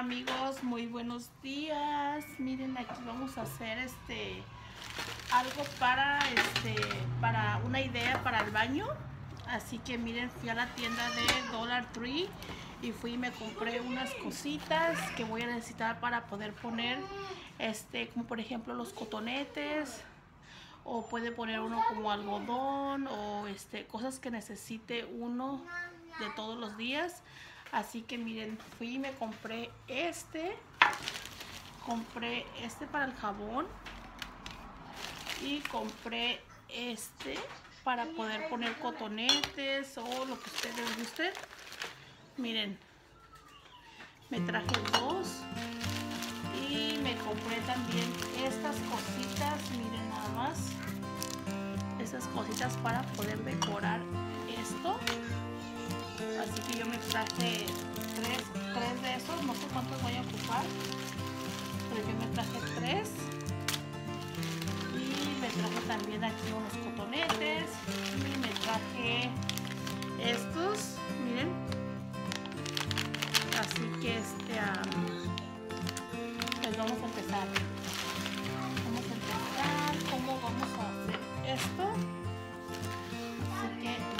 amigos, muy buenos días. Miren, aquí vamos a hacer este algo para este para una idea para el baño. Así que miren, fui a la tienda de Dollar Tree y fui y me compré unas cositas que voy a necesitar para poder poner este como por ejemplo los cotonetes o puede poner uno como algodón o este cosas que necesite uno de todos los días Así que miren, fui y me compré este. Compré este para el jabón. Y compré este para poder poner cotonetes o lo que ustedes gusten. Miren, me traje dos. Y me compré también estas cositas, miren nada más. Estas cositas para poder decorar esto. Así que yo me traje tres, tres de esos, no sé cuántos voy a ocupar, pero yo me traje tres. Y me traje también aquí unos cotonetes. Y me traje estos, miren. Así que este, pues vamos a empezar. Vamos a empezar. ¿Cómo vamos a hacer esto? Así que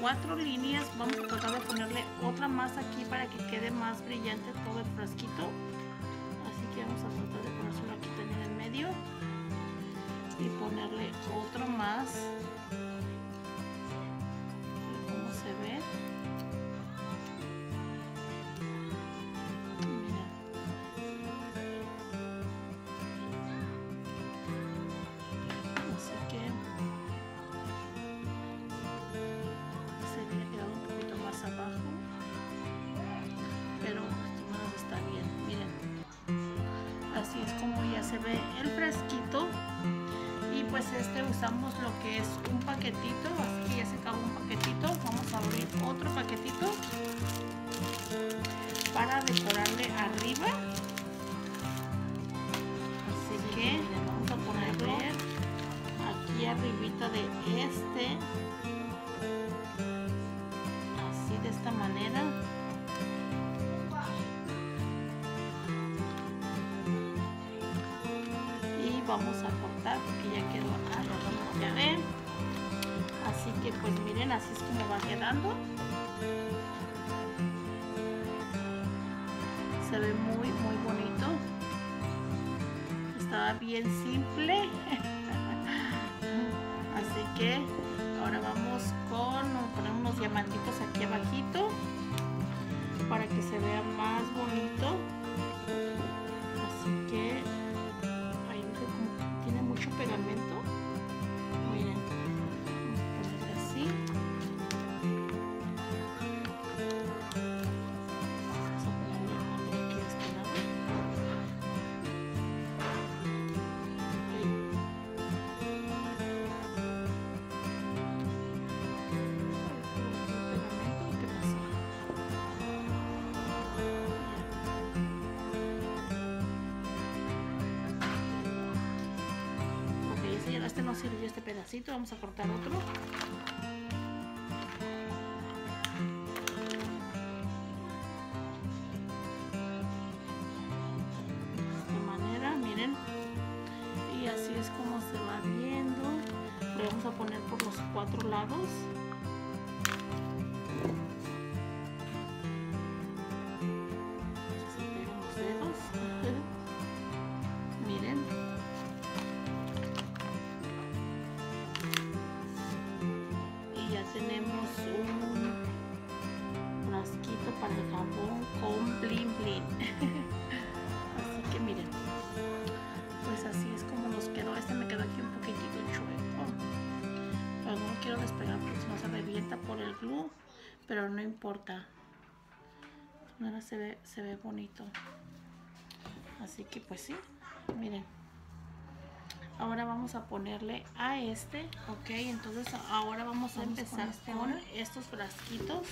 cuatro líneas. Vamos a tratar de ponerle otra más aquí para que quede más brillante todo el frasquito. Así que vamos a tratar de ponérselo aquí también en medio. Y ponerle otro más. Se ve el fresquito y pues este usamos lo que es un paquetito así que ya se acabó un paquetito. Vamos a abrir otro paquetito para decorarle arriba. Así que vamos a ponerle aquí arribita de este. Así de esta manera vamos a cortar porque ya quedó algo ya ven. Así que pues miren así es como va quedando. Se ve muy muy bonito. Estaba bien simple. Así que ahora vamos con poner unos diamantitos aquí abajito para que se vea más bonito. Así que sirvió este pedacito, vamos a cortar otro. importa. Ahora se ve, se ve bonito. Así que pues sí, miren. Ahora vamos a ponerle a este, ok, entonces ahora vamos a empezar con estos frasquitos.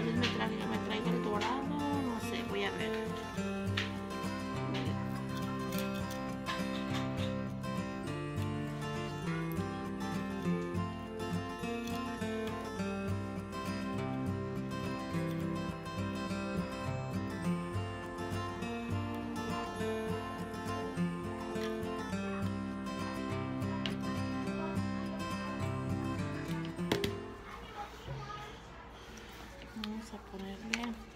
tal vez me traigan, me traigan dorado, no sé, voy a ver. a.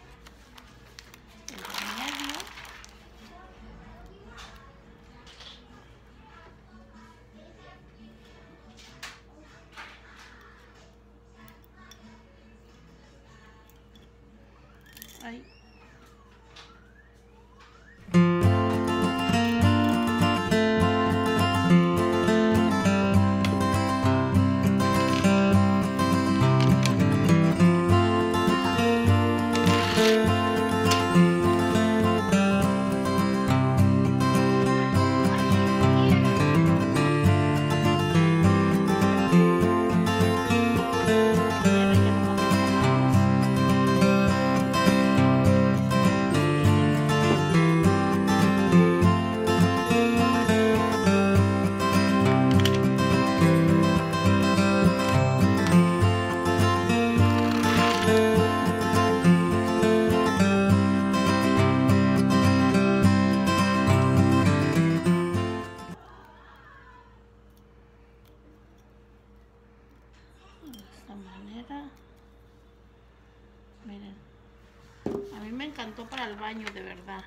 aguantó para el baño, de verdad.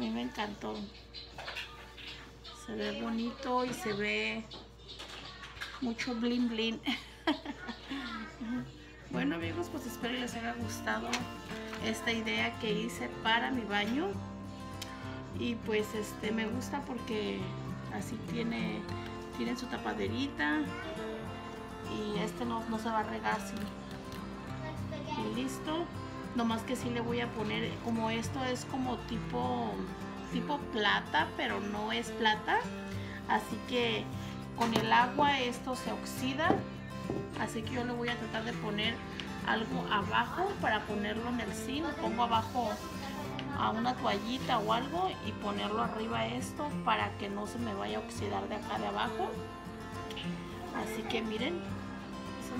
A mí me encantó. Se ve bonito y se ve mucho bling bling. bueno amigos, pues espero les haya gustado esta idea que hice para mi baño. Y pues este me gusta porque así tiene, tiene su tapaderita y este no, se va a regar así y listo nomás que sí le voy a poner como esto es como tipo tipo plata pero no es plata. Así que con el agua esto se oxida. Así que yo le voy a tratar de poner algo abajo para ponerlo en el zinc. Pongo abajo a una toallita o algo y ponerlo arriba esto para que no se me vaya a oxidar de acá de abajo. Así que miren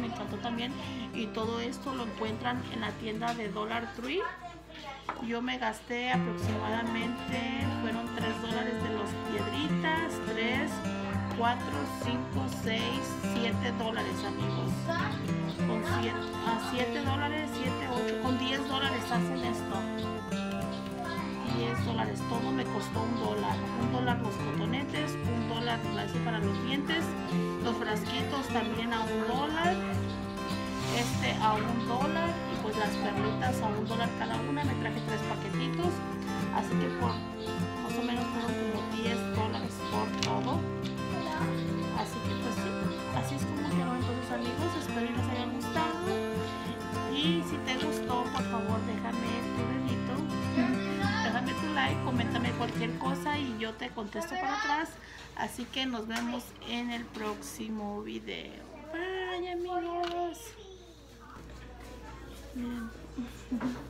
me encantó también. Y todo esto lo encuentran en la tienda de Dollar Tree. Yo me gasté aproximadamente fueron 3 dólares de los piedritas 3 4 5 6 7 dólares amigos. Con 7, a 7 dólares 7 8 con 10 dólares hacen esto. 10 dólares todo me costó un dólar. Un dólar los cotonetes un dólar para los dientes los frasquitos también a un dólar a un dólar y pues las perlitas a un dólar cada una. Me traje tres paquetitos así que por más o menos fueron como 10 dólares por todo. Así que pues sí así es como quedó. Entonces amigos espero que les haya gustado. Y si te gustó por favor déjame tu dedito déjame tu like coméntame cualquier cosa y yo te contesto para atrás. Así que nos vemos en el próximo video. Bye amigos Miren.